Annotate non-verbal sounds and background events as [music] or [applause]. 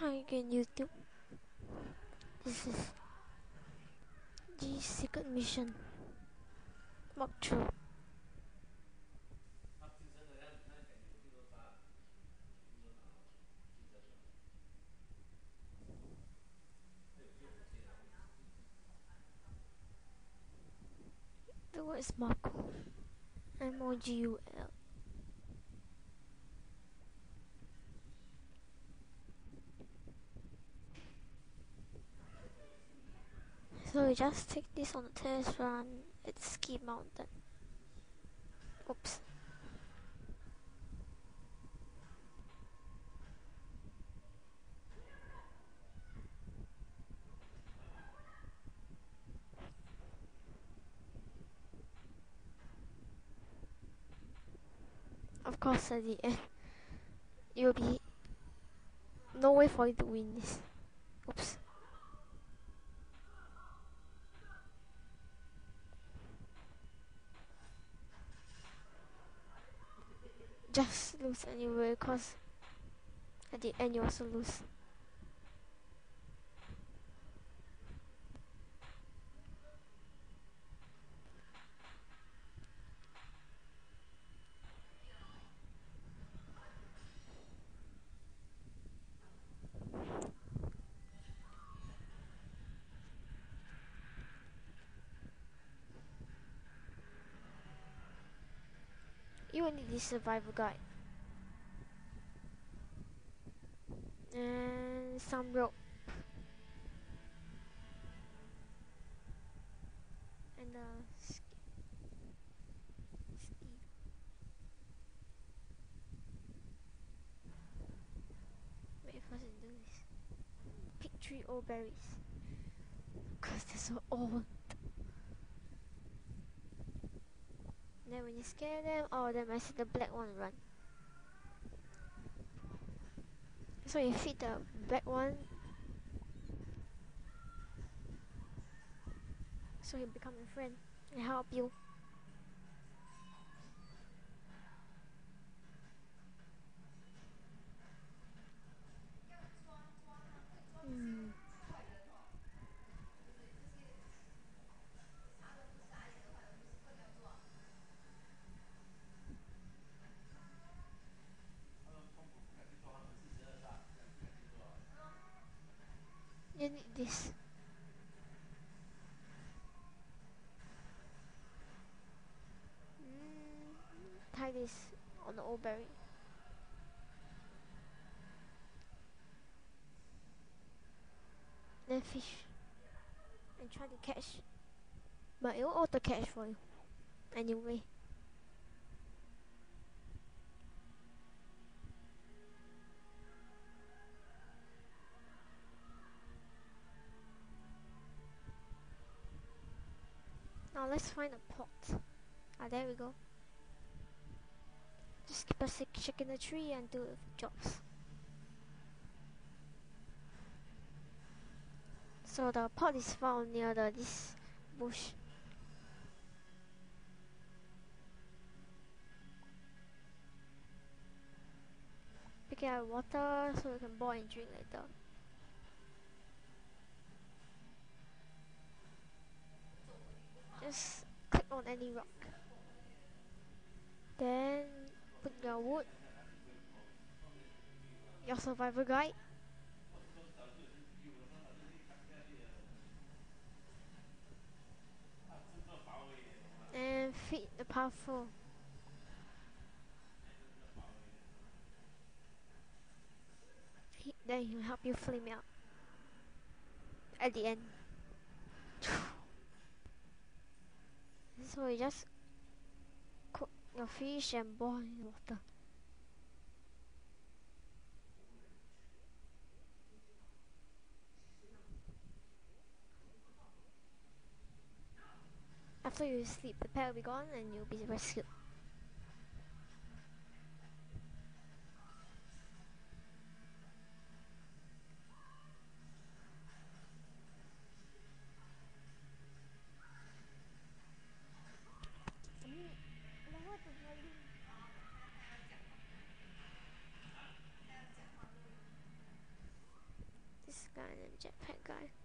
Hi again YouTube. This [laughs] is the secret mission. Mark 2. The word is Mogul. M-O-G-U-L. So we just take this on the test run at Ski Mountain. Oops. Of course at the end you'll be no way for you to win this. Oops. Just lose anyway cause at the end you also lose. You will need the survival guide. And some rope. And uh, ski. ski. Wait first and do this. Pick three old berries. [laughs] Cause they're so old. Then when you scare them, oh then I see the black one run. So you feed the black one. So he become your friend and help you. This. Mm, tie this on the old berry. Then fish. And try to catch. But it will auto catch for you. Anyway. Let's find a pot. Ah, there we go. Just keep a chick in the tree and do jobs. So the pot is found near the this bush. Pick out water so we can boil and drink later. Just click on any rock. Then put your wood. Your survival guide. And feed the puffle. Then he'll help you flame out at the end So you just cook your fish and boil in water. After you sleep, the pet will be gone and you'll be rescued. Pet guy.